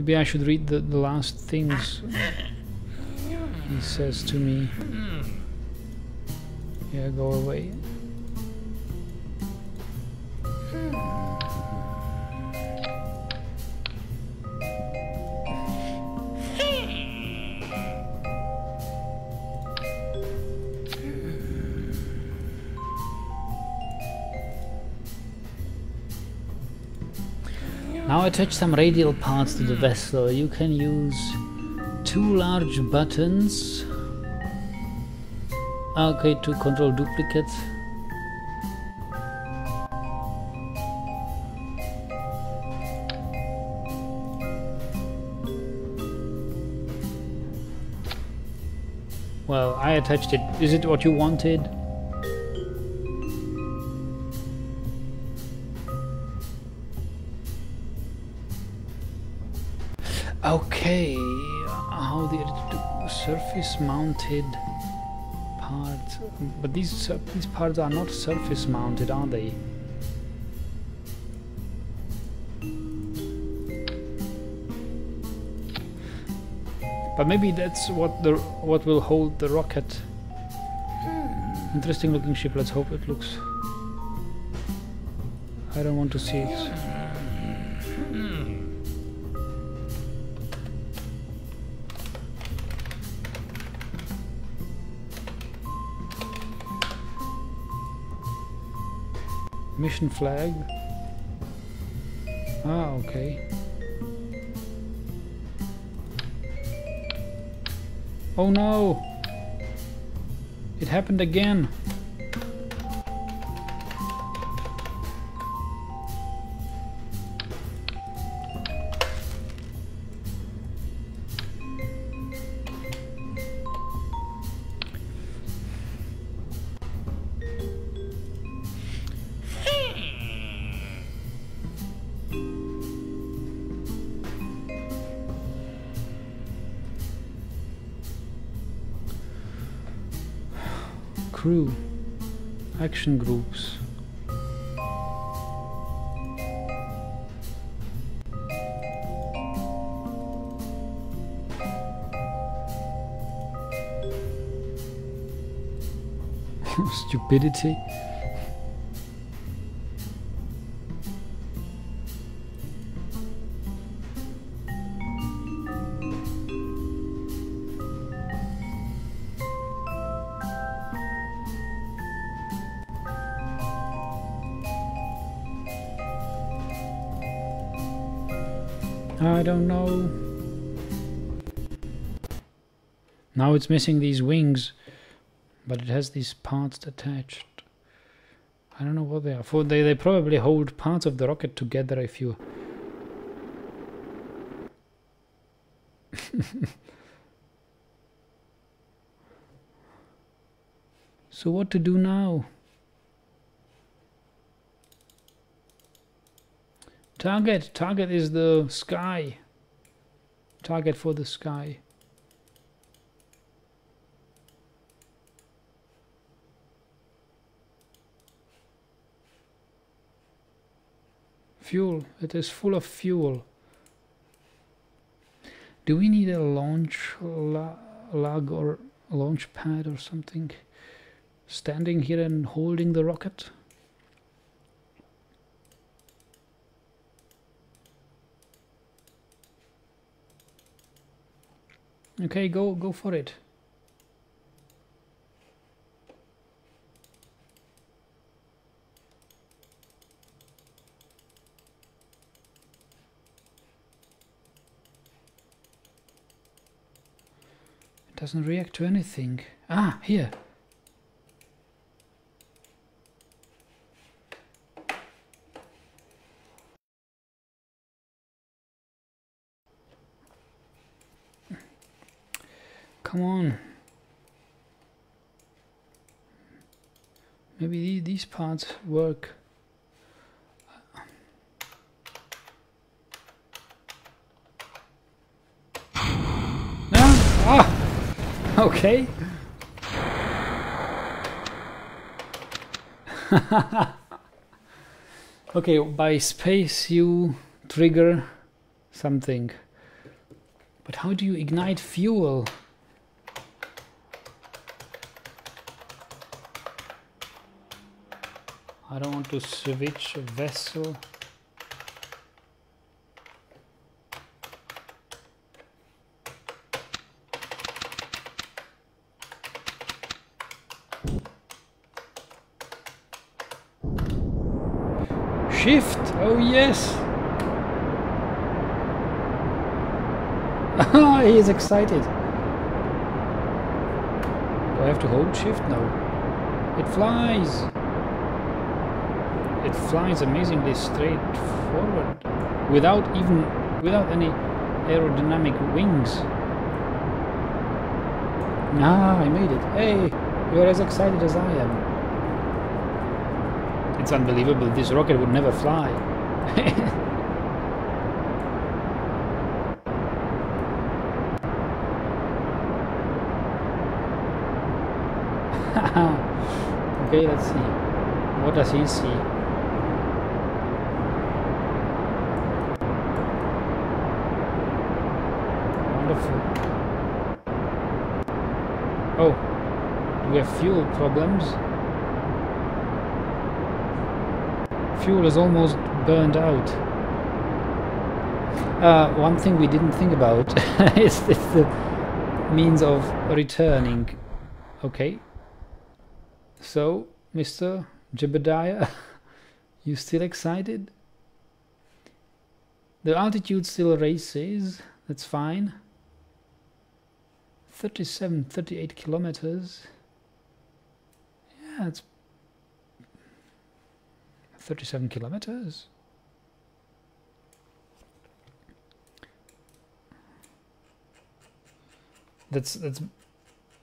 Maybe I should read the, the last things he says to me. Hmm. Yeah, go away. Hmm. Now attach some radial parts to the vessel. You can use two large buttons. Okay, to control duplicates. Well, I attached it. Is it what you wanted? Okay, how do? Surface mounted parts, but these these parts are not surface mounted, are they? But maybe that's what the what will hold the rocket. Hmm. Interesting looking ship. Let's hope it looks. I don't want to see it. Hmm. Mission flag. Ah, okay. Oh no! It happened again! Crew. Action groups. Stupidity. I don't know. Now it's missing these wings, but it has these parts attached. I don't know what they are for. They, they probably hold parts of the rocket together if you... so what to do now? Target. Target is the sky. Target for the sky. Fuel. It is full of fuel. Do we need a launch la lug or launch pad or something? Standing here and holding the rocket? Okay, go go for it. It doesn't react to anything. Ah, here. Come on. Maybe these parts work. No? Ah! Okay. okay, by space you trigger something. But how do you ignite fuel? I don't want to switch vessel. Shift! Oh yes! Oh, he is excited. Do I have to hold shift? No. It flies! It flies amazingly straight forward without even without any aerodynamic wings. Ah, I made it. Hey, you're as excited as I am. It's unbelievable. This rocket would never fly. okay, let's see. What does he see? We have fuel problems? Fuel is almost burned out. Uh, one thing we didn't think about is, is the means of returning. Okay, so, Mr. Jebediah, you still excited? The altitude still races, that's fine. 37, 38 kilometers. Yeah, it's 37 kilometers. That's that's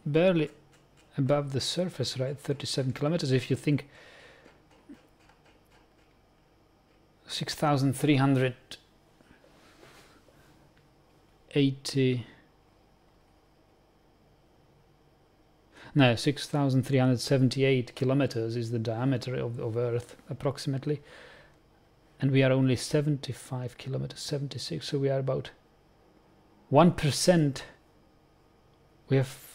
barely above the surface, right? 37 kilometers. If you think 6,380 no 6,378 kilometers is the diameter of, of Earth approximately and we are only 75 kilometers 76 so we are about 1% we have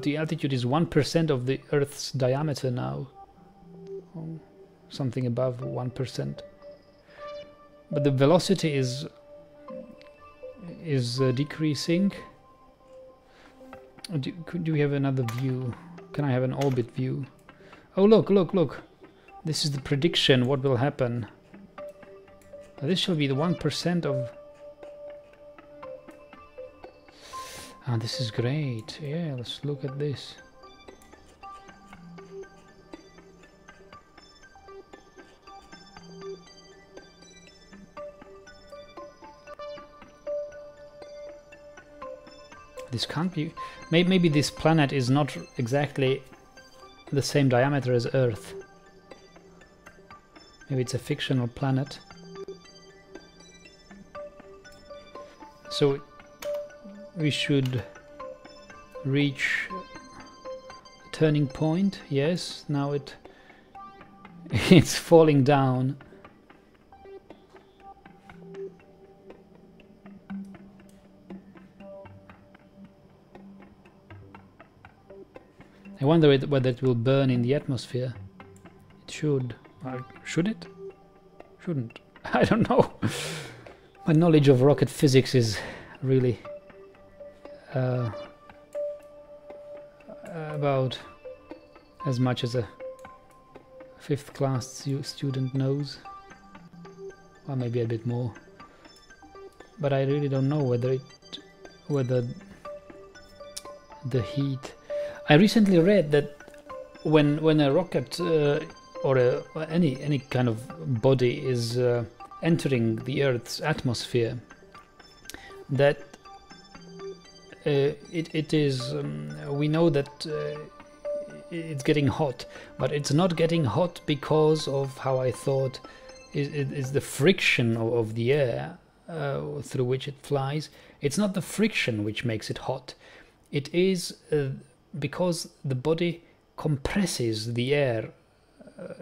the altitude is 1% of the Earth's diameter now. Something above 1%. But the velocity is is uh, decreasing. Do, could, do we have another view? Can I have an orbit view? Oh look, look, look. This is the prediction, what will happen. This shall be the 1% of Ah, this is great. Yeah, let's look at this. This can't be... Maybe, this planet is not exactly the same diameter as Earth. Maybe it's a fictional planet. So we should reach turning point yes now it it's falling down I wonder whether it will burn in the atmosphere. It should. Should it? Shouldn't. I don't know. My knowledge of rocket physics is really uh, about as much as a fifth class student knows. Or maybe a bit more. But I really don't know whether it whether the heat I recently read that when when a rocket uh, or a, any any kind of body is uh, entering the Earth's atmosphere that uh, it, it is um, we know that uh, it's getting hot but it's not getting hot because of how I thought is, is the friction of, of the air uh, through which it flies. It's not the friction which makes it hot. It is uh, because the body compresses the air uh,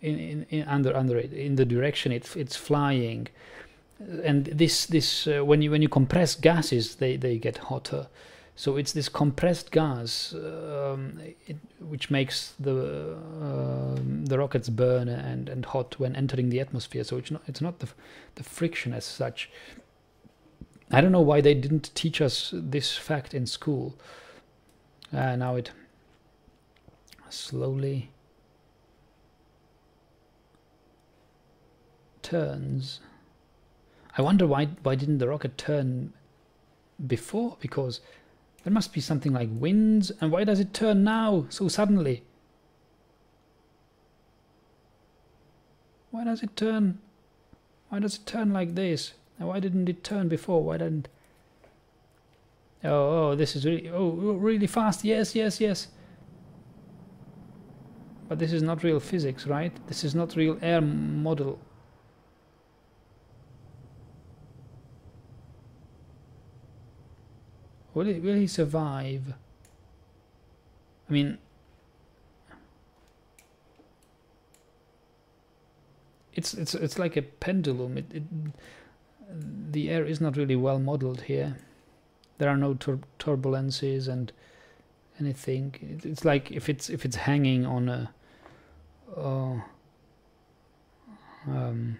in, in, in under under it in the direction it, it's flying. And this this uh, when you when you compress gases they they get hotter. So it's this compressed gas um, it, which makes the uh, the rockets burn and and hot when entering the atmosphere. So it's not it's not the the friction as such. I don't know why they didn't teach us this fact in school uh, now it slowly turns I wonder why why didn't the rocket turn before? Because there must be something like winds, and why does it turn now so suddenly? Why does it turn? Why does it turn like this? And why didn't it turn before? Why didn't? Oh, oh, this is really oh, oh really fast. Yes, yes, yes. But this is not real physics, right? This is not real air model. Will he, will he survive? I mean, it's it's it's like a pendulum. It, it the air is not really well modeled here. There are no tur turbulences and anything. It's like if it's if it's hanging on a uh, um,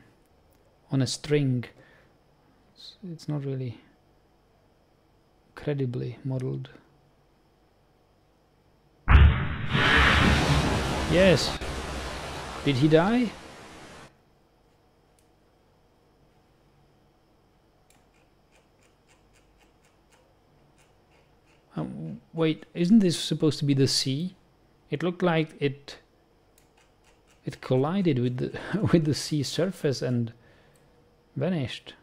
on a string. It's, it's not really credibly modeled. Yes. Did he die? Um, wait, isn't this supposed to be the sea? It looked like it it collided with the with the sea surface and vanished.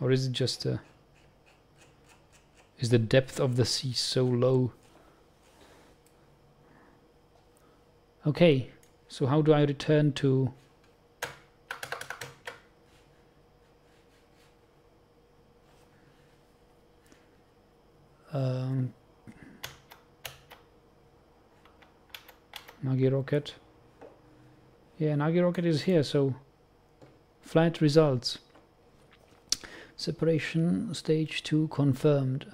Or is it just a... Is the depth of the sea so low? Okay, so how do I return to... Nagi rocket. Yeah, Nagi rocket is here, so flight results. Separation stage 2 confirmed.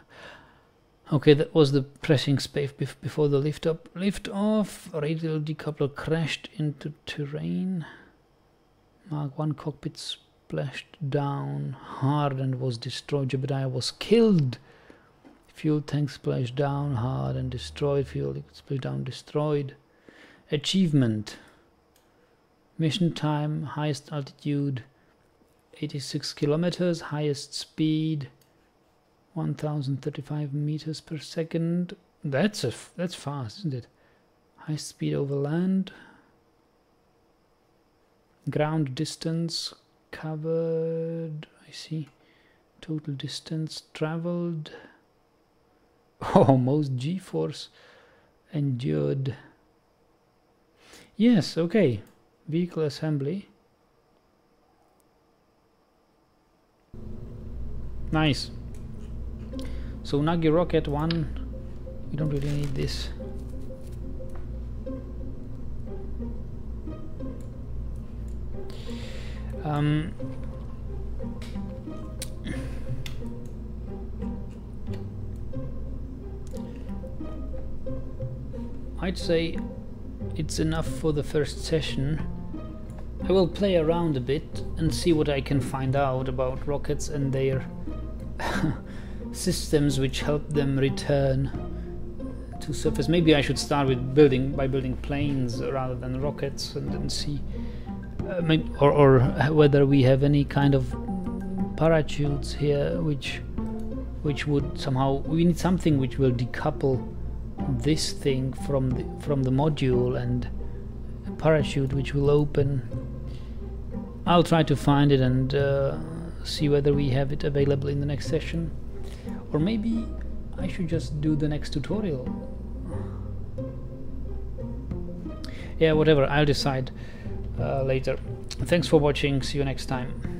Okay, that was the pressing space before the lift up. Lift off. Radial decoupler crashed into terrain. Mark 1 cockpit splashed down hard and was destroyed. Jebediah was killed. Fuel tank splashed down hard and destroyed. Fuel tank splashed down destroyed. Achievement. Mission time, highest altitude 86 kilometers, highest speed 1035 meters per second. That's a that's fast, isn't it? High speed over land. Ground distance covered. I see. Total distance traveled. Oh, most G-force endured. Yes, okay. Vehicle assembly. Nice. So Nagi Rocket 1, we don't really need this. Um, I'd say it's enough for the first session. I will play around a bit and see what I can find out about rockets and their systems which help them return to surface. Maybe I should start with building by building planes rather than rockets and then see uh, maybe, or, or whether we have any kind of parachutes here which which would somehow we need something which will decouple this thing from the from the module and a parachute which will open I'll try to find it and uh, see whether we have it available in the next session. Or maybe I should just do the next tutorial. Yeah, whatever, I'll decide uh, later. Thanks for watching, see you next time.